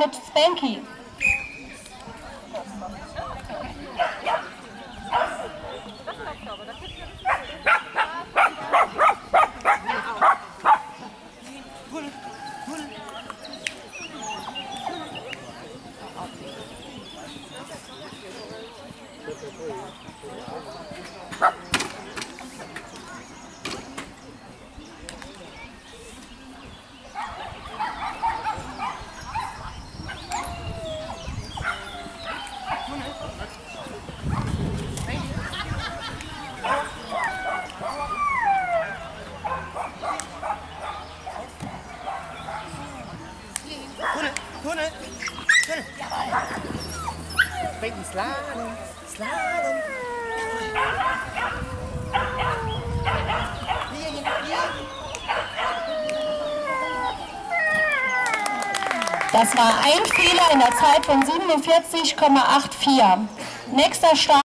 mit Spanky. Tunnel, Tunnel, Tunnel. Baby Slalom, Slalom. Hier, hier, hier. Das war ein Fehler in der Zeit von 47,84. Nächster Start.